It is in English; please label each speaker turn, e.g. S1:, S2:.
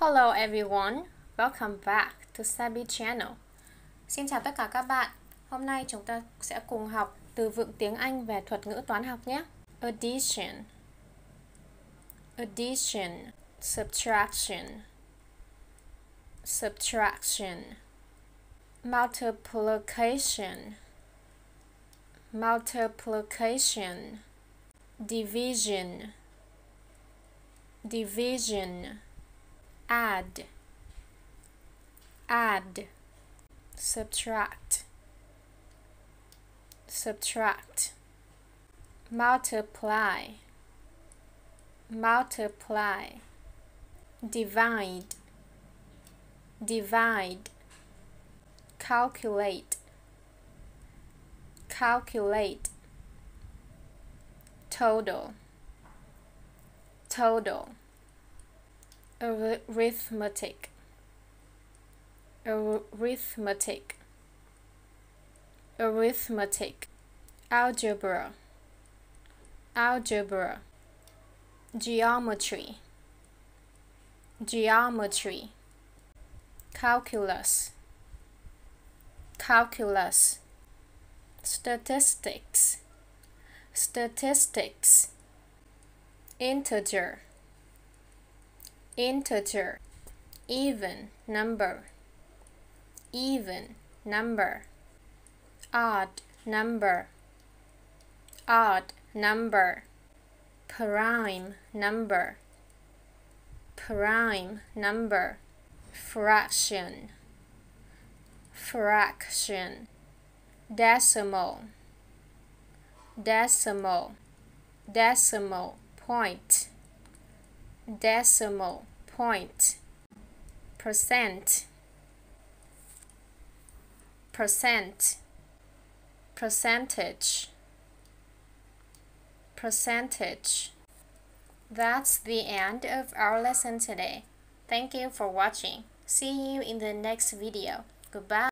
S1: Hello everyone, welcome back to Sabi Channel. Xin chào tất cả các bạn. Hôm nay chúng ta sẽ cùng học từ vựng tiếng Anh về thuật ngữ toán học nhé. Addition. Addition. Subtraction. Subtraction. Multiplication. Multiplication. Division. Division. Add. Add. Subtract. Subtract. Multiply. Multiply. Divide. Divide. Calculate. Calculate. Total. Total arithmetic. Arithmetic. Arithmetic. Algebra. Algebra. Geometry. Geometry. Calculus. Calculus. Statistics. Statistics. Integer integer even number even number odd number odd number prime number prime number fraction fraction decimal decimal decimal point decimal point percent percent percentage percentage. That's the end of our lesson today. Thank you for watching. See you in the next video. Goodbye